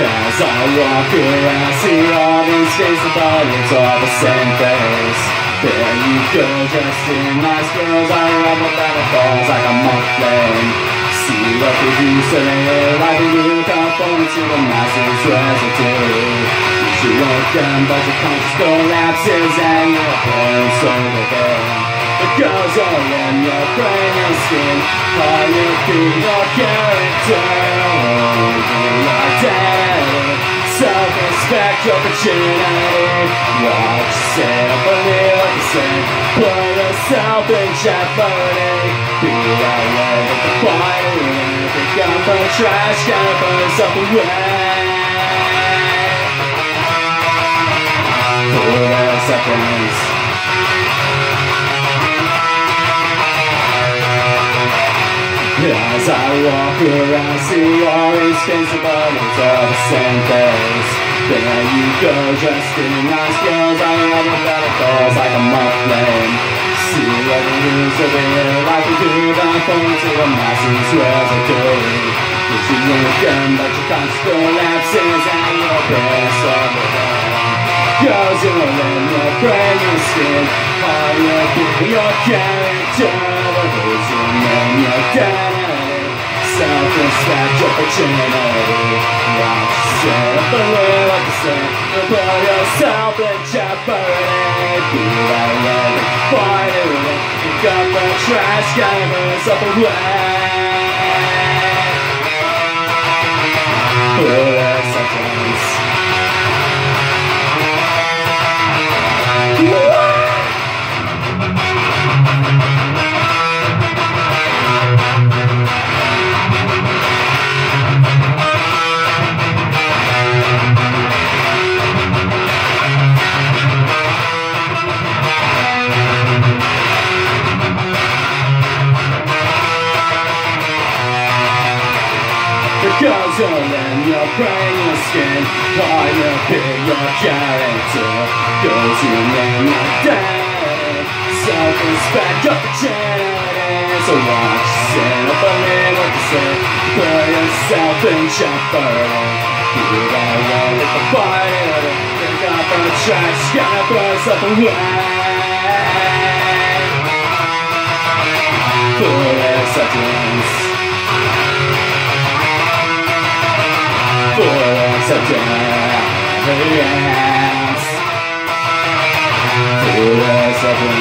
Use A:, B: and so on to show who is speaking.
A: As I walk here, I see all these faces, bodies all the same face. There you go, dressed in nice clothes, I rub up at the falls like a monk flame. See what they do, say, like a new conforming to the masses residue. You them, but your conscience collapses and your parents overbear. The girls all in your brain and you feel your character, your identity, self-respect, opportunity. Watch yourself, what you say, put yourself in jeopardy. Be aware that the pick up the trash can and burn yourself away. A seconds. As I walk around, see all these faces, but it's all the same face. There you go, dressed in nice clothes, I love a better cause like a flame. See what it is to be like a good phone to the masses residue. Wish you were again, but your conscience collapses and your best of the Girls in your brain, your skin, how you feel your character, the your name, your dad self-respect, opportunity Watch yourself, believe what you. say And put yourself in jeopardy Be that way, find it Pick up the trash, can yourself away For Goes all in your brain and skin Why you pick your character? Goes your name your dead Self-respect opportunity So watch yourself, believe what you say Put yourself in jeopardy. You roll with the fire. Pick up on the tracks, gotta throw yourself away For acceptance.